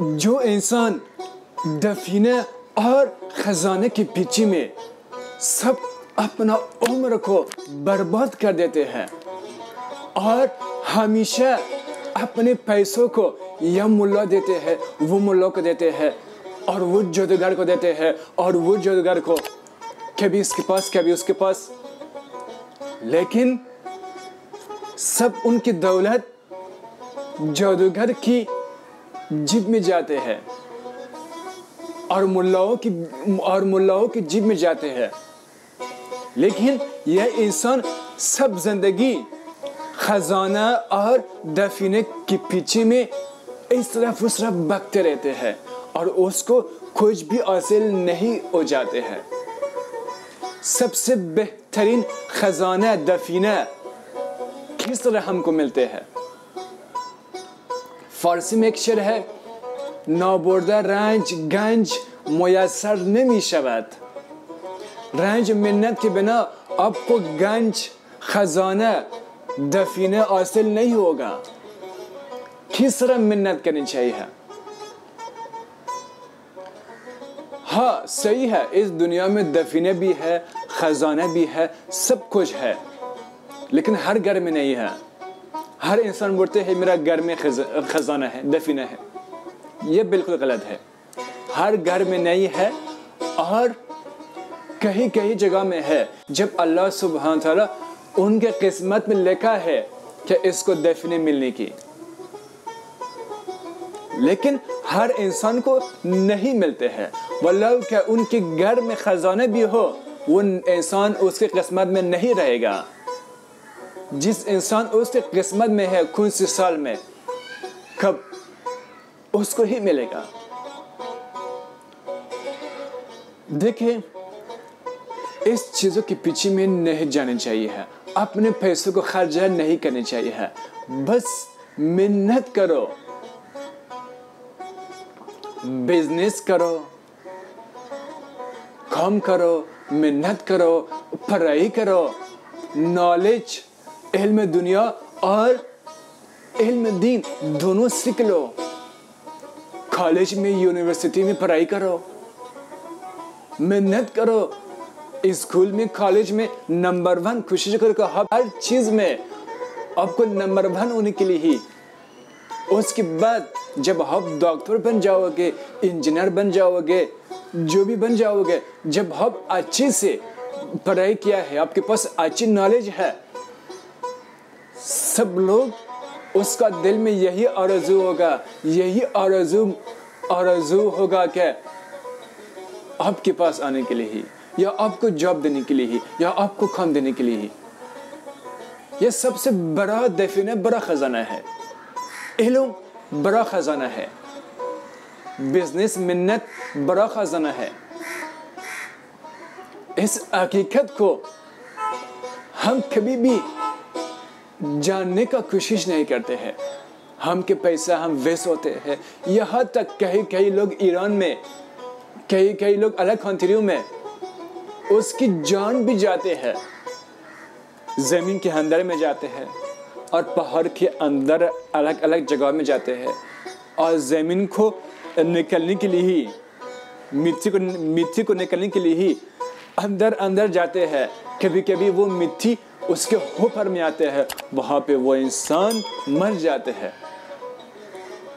जो इंसान दफीने और खजाने के पीछे में सब अपना उम्र को बर्बाद कर देते हैं और हमेशा अपने पैसों को यह मुल्ला देते हैं, वो मुल्ला को देते हैं और वो जादूगर को देते हैं और वो जादूगर को कभी इसके पास, कभी उसके पास। लेकिन सब उनकी दौलत जादूगर की जिब में जाते हैं। और मुल्लाओं की, और मुल्लाओं की जिब में जाते हैं। लेकिन यह इंसान सब ज़िंदगी खजाना और दफीने के पीछे में इस तरफ़ उस तरफ़ बकते रहते हैं और उसको कुछ भी हासिल नहीं हो जाते हैं। सबसे बेहतरीन खजाना दफीना किस तरह हमको मिलते हैं? फारसी में एक शेर है नाबर्दा रंज गंज मुयसर नमी शवत रंज मिन्नत के बिना आपको गंज खजाना दफीना हासिल नहीं होगा किस तरह मिन्नत करनी चाहिए हाँ सही है इस दुनिया में दफीने भी है खजाना भी है सब कुछ है लेकिन हर घर में नहीं है हर इंसान बोलते हैं, मेरा घर में खजाना है, दफीना है। ये बिल्कुल गलत है। हर घर में नहीं है और कहीं कहीं जगह में है। जब अल्लाह सुबहान ताला उनके किस्मत में लिखा है कि इसको दफने मिलने की। लेकिन हर इंसान को नहीं मिलते हैं। वल्लभ क्या उनके घर में खजाना भी हो, वो इंसान उसके किस्मत में नहीं रहेगा। जिस इंसान उसके किस्मत में है कुछ साल में, कब उसको ही मिलेगा। देखिए, इस चीज़ों के पीछे में नहीं जाने चाहिए है। अपने पैसों को खर्चा नहीं करने चाहिए है। बस मेहनत करो। बिज़नेस करो। काम करो। मेहनत करो। पढ़ाई करो। नॉलेज इल्म दुनिया और इल्म दीन दोनों सीख लो। कॉलेज में, यूनिवर्सिटी में पढ़ाई करो। मेहनत करो। स्कूल में, कॉलेज में नंबर वन कोशिश करो। हर चीज़ में आपको नंबर वन होने के लिए ही। उसके बाद जब आप डॉक्टर बन जाओगे, इंजीनियर बन जाओगे, जो भी बन जाओगे, जब आप अच्छे से पढ़ाई किया है, आपके पास अच्छी नॉलेज है सब लोग उसका दिल में यही आरज़ू होगा, यही आरज़ू आरज़ू होगा क्या आपके पास आने के लिए ही, या आपको जॉब देने के लिए ही, या आपको खान देने के लिए ही। यह सबसे बड़ा दफीन बड़ा खजाना है। इल्म बड़ा खजाना है। बिज़नेस मिन्नत बड़ा खजाना है। इस हकीकत को हम कभी भी जानने का कोशिश नहीं करते हैं। हम के पैसा हम वेस्ट होते हैं। यहाँ तक कई कई लोग ईरान में कई कई लोग अलग कंट्रियों में, उसकी जान भी जाते हैं। ज़मीन के अंदर में जाते हैं और पहाड़ के अंदर अलग अलग जगह में जाते हैं। और ज़मीन को निकलने के लिए ही, मिट्टी को मिट्टी को निकलने के लिए ही अंदर अंदर जाते हैं। कभी कभी वो मिट्टी उसके ऊपर में आते हैं, वहाँ पे वो इंसान मर जाते हैं।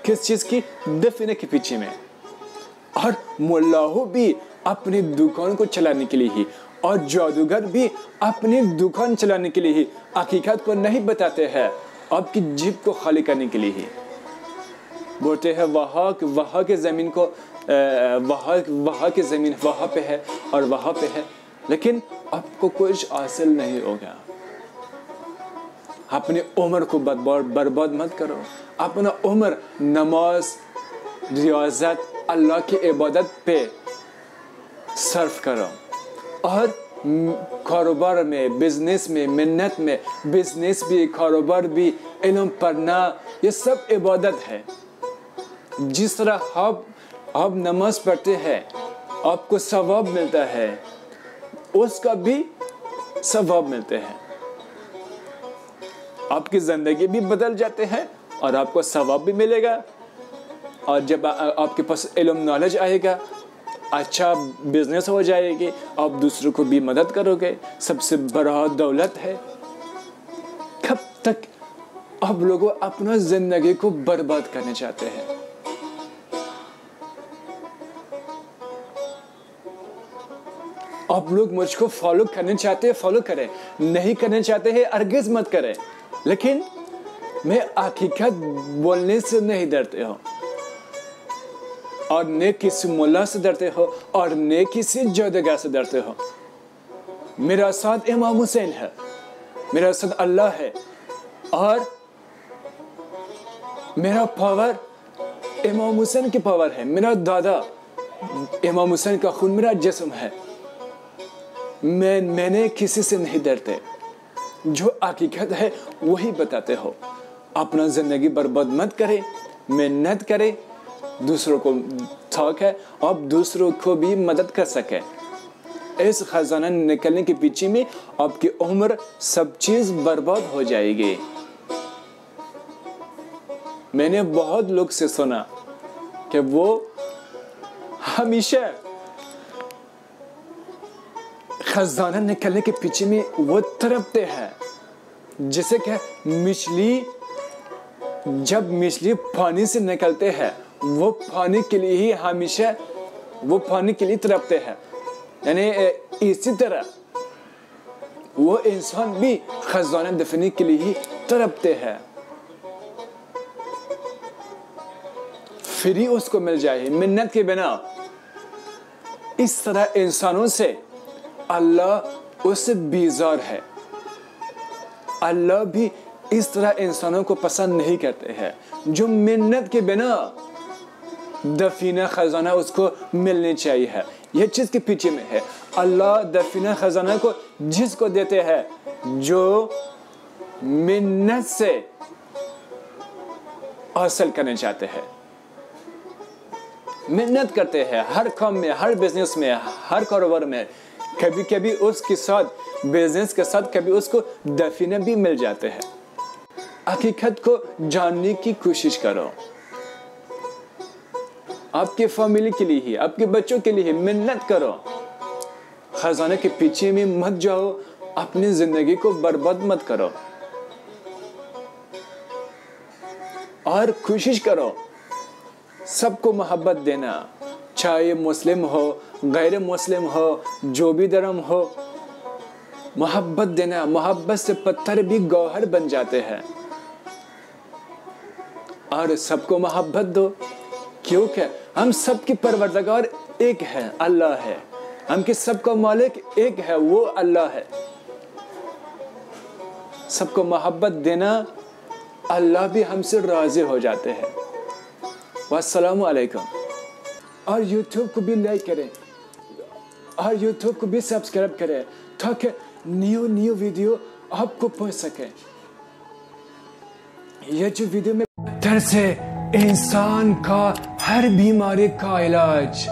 किस चीज़ की? दफने के पीछे में। और मुल्लाहो भी अपनी दुकान को चलाने के लिए ही, और जादूगर भी अपनी दुकान चलाने के लिए ही, हकीकत को नहीं बताते हैं आपकी जीप को खाली करने के लिए ही। बोलते हैं, वहाँ वहाँ के ज़मीन को वहाँ वहाँ की ज़मीन वहाँ पे है और वहाँ पे है, लेकिन आपको कुछ हासिल नहीं होगा अपनी उम्र को बर्बाद मत करो। अपना उम्र नमाज़, रियाजत, अल्लाह की इबादत पे सर्फ करो। और कारोबार में बिज़नेस में, मिन्नत में बिज़नेस भी, कारोबार भी, इल्म पढ़ना, ये सब इबादत है। जिस तरह आप आप नमाज़ पढ़ते हैं, आपको सवाब मिलता है, उसका भी सवाब मिलते हैं। आपकी ज़िंदगी भी बदल जाते हैं और आपको सवाब भी मिलेगा। और जब आ, आपके पास इल्म नॉलेज आएगा अच्छा बिज़नेस हो जाएगी आप दूसरों को भी मदद करोगे। सबसे बड़ा दौलत है कब तक आप लोग अपना ज़िंदगी को बर्बाद करना चाहते हैं? आप लोग मुझको फॉलो करने चाहते हैं फॉलो करें। नहीं करने चाहते हैं अर्गिज मत करें। लेकिन मैं हकीकत बोलने से नहीं डरते हो। और ने किसी मुल्ला से डरते हो, और ने किसी जोदगा से डरते हो। मेरा साथ इमाम हुसैन है, मेरा साथ अल्लाह है, और मेरा पावर इमाम हुसैन की पावर है, मेरा दादा इमाम हुसैन का खून मेरा जिस्म है। मैं, मैंने किसी से नहीं डरते। जो हकीकत है, वही बताते हो। अपना ज़िंदगी बर्बाद मत करे, मेहनत करे, दूसरों को थक है, और दूसरों को भी मदद कर सके। इस खजाना निकलने के पीछे में आपकी उम्र सब चीज़ बर्बाद हो जाएगी। मैंने बहुत लोग से सुना कि वो हमेशा खजाना निकलने के पीछे में वो तरपते हैं, जैसे कि मछली, जब मछली पानी से निकलते हैं, वो पानी के लिए ही हमेशा, वो पानी के लिए तरपते हैं। यानी इसी तरह, वो इंसान भी खजाना दफने के लिए ही तरपते हैं। फ्री उसको मिल जाए, मिन्नत के बिना। इस तरह इंसानों से अल्लाह उससे बेजार है। अल्लाह भी इस तरह इंसानों को पसंद नहीं करते हैं। जो मिन्नत के बिना दफीना खजाना उसको मिलनी चाहिए है। यह चीज़ के पीछे में है। अल्लाह दफीना खजाना को जिसको देते हैं, जो मिन्नत से हासिल करने चाहते हैं। मेहनत करते हैं। हर काम में, हर बिज़नेस में, हर कारोबार में। कभी कभी उसके साथ बिज़नेस के साथ कभी उसको दफीने भी मिल जाते हैं। हकीकत को जानने की कोशिश करो। आपके फैमिली के लिए ही, आपके बच्चों के लिए ही मेहनत करो। खजाने के पीछे में मत जाओ, अपनी ज़िंदगी को बर्बाद मत करो। और कोशिश करो सबको मोहब्बत देना, चाहे मुस्लिम हो गैर मुस्लिम हो, जो भी धर्म हो, मोहब्बत देना, मोहब्बत से पत्थर भी गौहर बन जाते हैं। और सबको मोहब्बत दो क्योंकि हम सबकी परवरदगार एक है, अल्लाह है। हम के सबका मालिक एक है, वो अल्लाह है। सबको मोहब्बत देना, अल्लाह भी हमसे राज़ी हो जाते हैं। वालेकुम और यूट्यूब को भी लाइक करें। और यूट्यूब को भी सब्सक्राइब करें, ताकि न्यू न्यू वीडियो आपको पहुँच सके। ये जो वीडियो में पत्थर से इंसान का हर बीमारी का इलाज,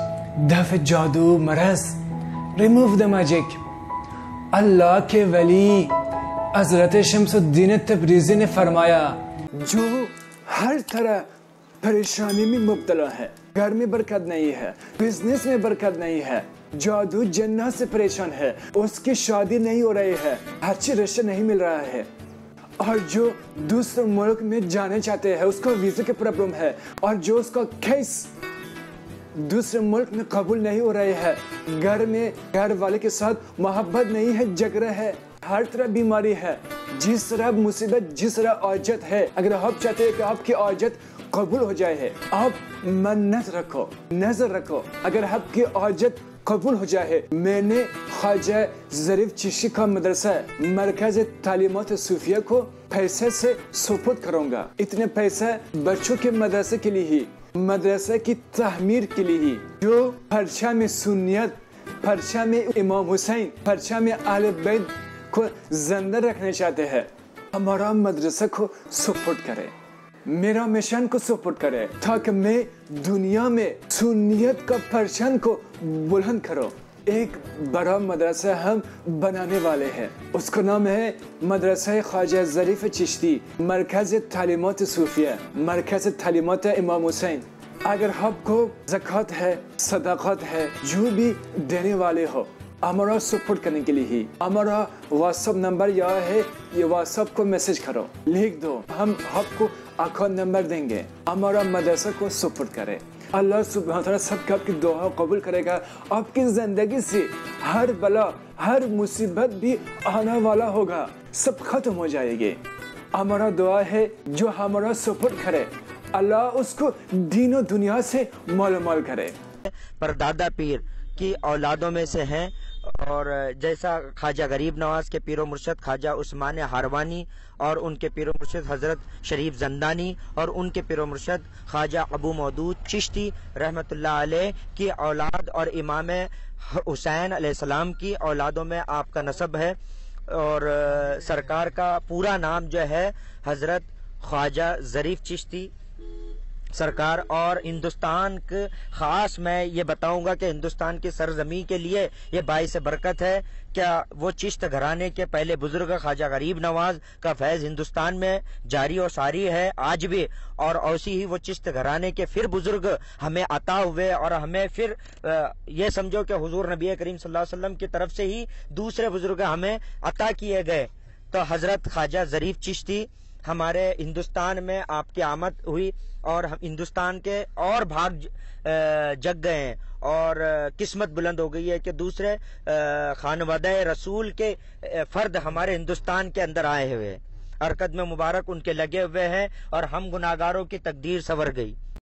दफ जादू मरस रिमूव द मैजिक अल्लाह के वली हज़रत शमसुद्दीन तबरीजी ने फरमाया, जो हर तरह परेशानी में मुबतला है, घर में बरकत नहीं है बिज़नेस में बरकत नहीं है जादू जन्ना से परेशान है। उसकी शादी नहीं हो रही है। अच्छे रिश्ते नहीं मिल रहा है। और जो दूसरे मुल्क में जाने चाहते हैं, उसको वीज़ा की प्रॉब्लम है। और जो उसका केस दूसरे मुल्क में कबूल नहीं हो रहे हैं। घर में घर वाले के साथ मोहब्बत नहीं है झगड़ा है। हर तरह बीमारी है। जिस तरह मुसीबत, जिस तरह औजत है। अगर आप चाहते हैं कि आपकी औजत कबूल हो जाए है आप मन्नत रखो, नज़र रखो। अगर आपकी औजत कबूल हो जाए मैंने ख्वाजा जरीफ चिशी का मदरसा मरकज तालीमत सूफिया को पैसे से सुपुत करूँगा इतने पैसे बच्चों के मदरसे के लिए ही मदरसे की तहमीर के लिए ही जो फरशा में सुनियत फरशा में इमाम हुसैन फरशा में आल बैद को ज़िंदा रखना चाहते हैं हमारा मदरसा को सपोर्ट करें मेरा मिशन को सपोर्ट करे, ताकि मैं दुनिया में सुनियत का परचम को बुलंद करो। एक बड़ा मदरसा हम बनाने वाले हैं। उसका नाम है मदरसा ख्वाजा जरीफ चिश्ती, मरकज तालीमत सूफिया, मरकज तालीमत इमाम हुसैन। अगर आपको जक़ात है, सदाकत है, जो भी देने वाले हो हमारा सपोर्ट करने के लिए ही। हमारा व्हाट्सअप नंबर यह है, ये व्हाट्सअप को मैसेज करो। लिख दो, हम आपको अकाउंट नंबर देंगे। हमारा मदरसा को सपोर्ट करें। अल्लाह सुबह सबका आपकी दुआ कबूल करेगा। आपकी ज़िंदगी से हर बला, हर मुसीबत भी आने वाला होगा। सब खत्म हो जाएगी। हमारा दुआ है, जो हमारा सपोर्ट करे, अल्लाह उसको दीनों दुनिया से मालूमाल करे। पर दादा पीर, की औलादों में से हैं और जैसा ख्वाजा गरीब नवाज़ के पीरो मुर्शद ख्वाजा उस्मान हारवानी और उनके पीर मुर्शद हज़रत शरीफ जंदानी और उनके पीर मुर्शद ख्वाजा अबू मौदूद चिश्ती रहमत की औलाद और इमाम हुसैन सलाम की औलादों में आपका नसब है और सरकार का पूरा नाम जो है हज़रत ख्वाजा जरीफ चिश्ती। सरकार और हिंदुस्तान के खास मैं ये बताऊँगा कि हिंदुस्तान की सरजमी के लिए ये बाईस बरकत है। क्या वो चिश्त घराने के पहले बुज़ुर्ग ख्वाजा गरीब नवाज़ का फैज हिंदुस्तान में जारी और सारी है? आज भी। और ऐसी ही वो चिश्त घराने के फिर बुज़ुर्ग हमें अता हुए और हमें फिर ये समझो कि हुजूर नबी करीम वसल्लम की तरफ़ से ही दूसरे बुज़ुर्ग हमें अता किए गए। तो हज़रत ख्वाजा जरीफ चिश्ती हमारे हिंदुस्तान में आपकी आमद हुई और हम हिंदुस्तान के और भाग जग गए हैं। और किस्मत बुलंद हो गई है कि दूसरे खानवाद रसूल के फर्द हमारे हिंदुस्तान के अंदर आए हुए हैं। अरकद में मुबारक उनके लगे हुए हैं और हम गुनागारों की तकदीर सवर गई।